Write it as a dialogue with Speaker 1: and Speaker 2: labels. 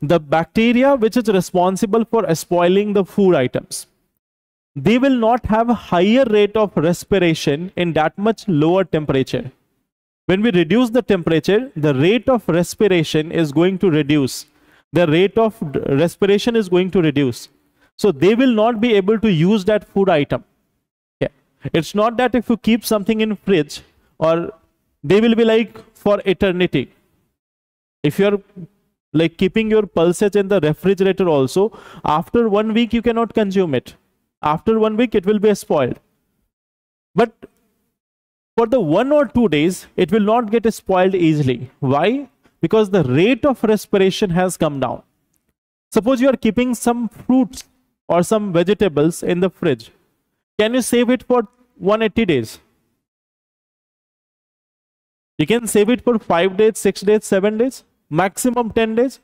Speaker 1: the bacteria which is responsible for spoiling the food items. They will not have a higher rate of respiration in that much lower temperature. When we reduce the temperature the rate of respiration is going to reduce. The rate of respiration is going to reduce. So they will not be able to use that food item. Yeah. it's not that if you keep something in fridge or they will be like for eternity. If you're like keeping your pulses in the refrigerator also. After one week you cannot consume it. After one week it will be spoiled. But for the one or two days it will not get spoiled easily. Why? Because the rate of respiration has come down. Suppose you are keeping some fruits or some vegetables in the fridge. Can you save it for 180 days? You can save it for 5 days 6 days 7 days maximum 10 days